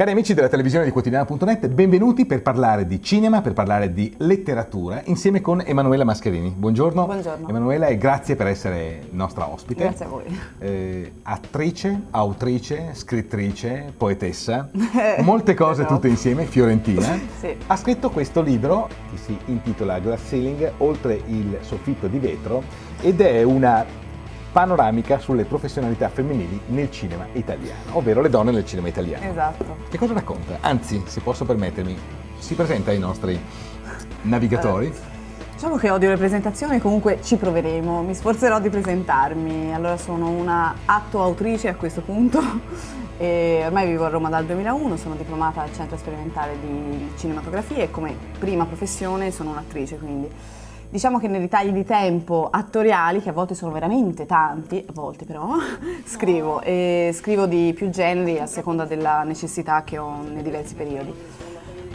Cari amici della televisione di quotidiana.net, benvenuti per parlare di cinema, per parlare di letteratura, insieme con Emanuela Mascherini. Buongiorno. Buongiorno. Emanuela e grazie per essere nostra ospite. Grazie a voi. Eh, attrice, autrice, scrittrice, poetessa, molte cose tutte insieme, fiorentina. Sì. Ha scritto questo libro che si intitola Glass Ceiling, oltre il soffitto di vetro, ed è una panoramica sulle professionalità femminili nel cinema italiano, ovvero le donne nel cinema italiano. Esatto. Che cosa racconta? Anzi, se posso permettermi, si presenta ai nostri navigatori. Diciamo che odio le presentazioni, comunque ci proveremo, mi sforzerò di presentarmi. Allora sono una atto-autrice a questo punto e ormai vivo a Roma dal 2001, sono diplomata al Centro Sperimentale di Cinematografia e come prima professione sono un'attrice quindi. Diciamo che nei ritagli di tempo attoriali, che a volte sono veramente tanti, a volte però, scrivo e scrivo di più generi a seconda della necessità che ho nei diversi periodi.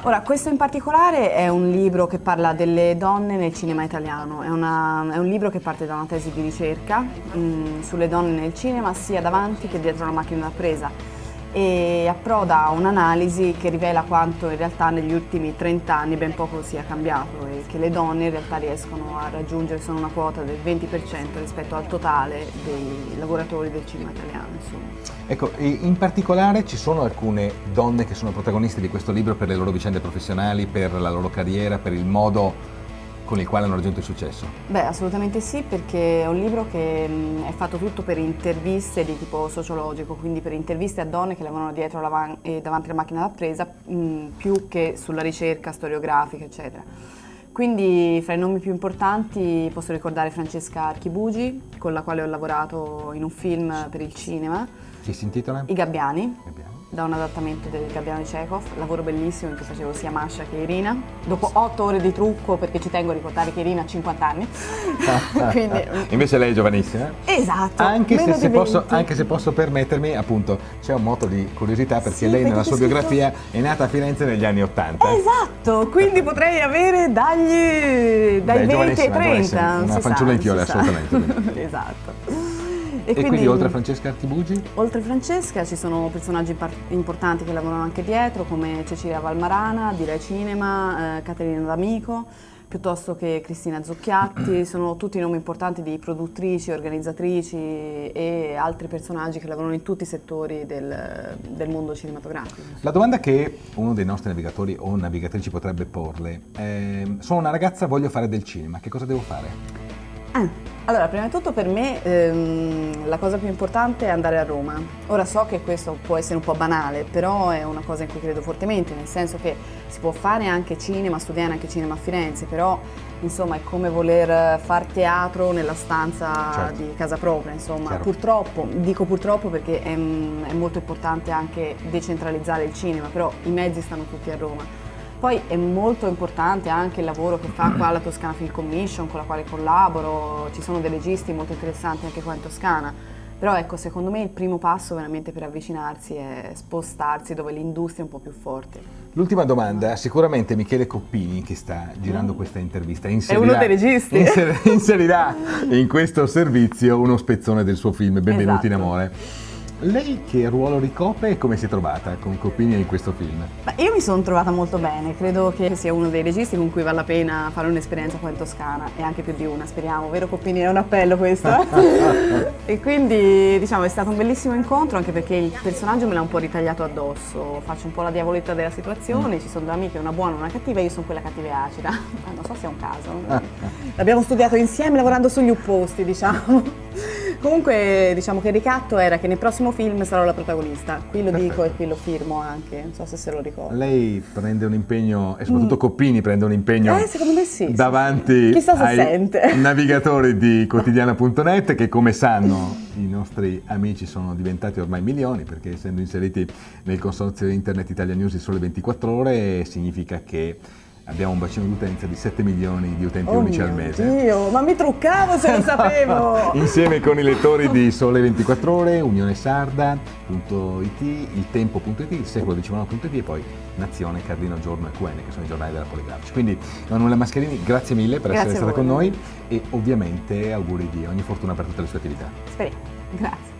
Ora, questo in particolare è un libro che parla delle donne nel cinema italiano, è, una, è un libro che parte da una tesi di ricerca mh, mm, sulle donne nel cinema sia davanti che dietro la macchina da presa e approda a un'analisi che rivela quanto in realtà negli ultimi 30 anni ben poco sia cambiato e che le donne in realtà riescono a raggiungere solo una quota del 20% rispetto al totale dei lavoratori del cinema italiano. Insomma. Ecco, in particolare ci sono alcune donne che sono protagoniste di questo libro per le loro vicende professionali, per la loro carriera, per il modo con il quale hanno raggiunto il successo? Beh, assolutamente sì, perché è un libro che è fatto tutto per interviste di tipo sociologico, quindi per interviste a donne che lavorano dietro e davanti alla macchina da presa, più che sulla ricerca storiografica, eccetera. Quindi fra i nomi più importanti posso ricordare Francesca Archibugi, con la quale ho lavorato in un film per il cinema. Che si intitola? I Gabbiani. Gabbiani da un adattamento del Gabbiano di Chekhov, lavoro bellissimo in cui facevo sia Masha che Irina, dopo otto ore di trucco perché ci tengo a ricordare che Irina ha 50 anni. Quindi, Invece lei è giovanissima. Esatto. Anche se, se posso, anche se, posso, permettermi, appunto, c'è un moto di curiosità perché sì, lei perché nella sua biografia è nata a Firenze negli anni 80. Esatto, quindi potrei avere dagli, dai Beh, 20 ai 30. Una fanciulla in fiore, assolutamente. esatto. E, e quindi, quindi, oltre a Francesca Artibugi? Oltre a Francesca ci sono personaggi importanti che lavorano anche dietro, come Cecilia Valmarana, di Rai Cinema, eh, Caterina D'Amico, piuttosto che Cristina Zucchiatti, sono tutti nomi importanti di produttrici, organizzatrici e altri personaggi che lavorano in tutti i settori del, del mondo cinematografico. La domanda che uno dei nostri navigatori o navigatrici potrebbe porle è, sono una ragazza, voglio fare del cinema, che cosa devo fare? Ah, allora, prima di tutto per me ehm, la cosa più importante è andare a Roma. Ora so che questo può essere un po' banale, però è una cosa in cui credo fortemente, nel senso che si può fare anche cinema, studiare anche cinema a Firenze, però insomma è come voler far teatro nella stanza certo. di casa propria, insomma. Chiaro. Purtroppo, dico purtroppo perché è, è molto importante anche decentralizzare il cinema, però i mezzi stanno tutti a Roma. Poi è molto importante anche il lavoro che fa qua la Toscana Film Commission con la quale collaboro, ci sono dei registi molto interessanti anche qua in Toscana. Però ecco, secondo me il primo passo veramente per avvicinarsi è spostarsi dove l'industria è un po' più forte. L'ultima domanda, sicuramente Michele Coppini che sta girando mm. questa intervista inserirà, è uno dei registi. inserirà in questo servizio uno spezzone del suo film Benvenuti esatto. in amore. Lei che ruolo ricopre e come si è trovata con Coppini in questo film? Beh, io mi sono trovata molto bene, credo che sia uno dei registi con cui vale la pena fare un'esperienza qua in Toscana e anche più di una, speriamo, vero Coppini? È un appello questo. e quindi diciamo è stato un bellissimo incontro anche perché il personaggio me l'ha un po' ritagliato addosso, faccio un po' la diavoletta della situazione, mm. ci sono due amiche, una buona e una cattiva io sono quella cattiva e acida. non so se è un caso. L'abbiamo studiato insieme lavorando sugli opposti, diciamo. Comunque diciamo che il ricatto era che nel prossimo film sarò la protagonista, qui lo Perfetto. dico e qui lo firmo anche, non so se se lo ricordo. Lei prende un impegno, e soprattutto mm. Coppini prende un impegno eh, secondo me sì, davanti sì. ai sente. navigatori di quotidiana.net che come sanno i nostri amici sono diventati ormai milioni perché essendo inseriti nel consorzio Internet Italia News di sole 24 ore significa che abbiamo un bacino d'utenza di 7 milioni di utenti oh unici al mese. Dio, ma mi truccavo se lo sapevo! Insieme con i lettori di Sole 24 Ore, Unione Sarda.it, Il Tempo.it, Il Secolo XIX.it e poi Nazione, Cardino, Giorno e QN, che sono i giornali della Poligrafici. Quindi Emanuela Mascherini, grazie mille per grazie essere stata con noi e ovviamente auguri di ogni fortuna per tutte le sue attività. Speriamo, grazie.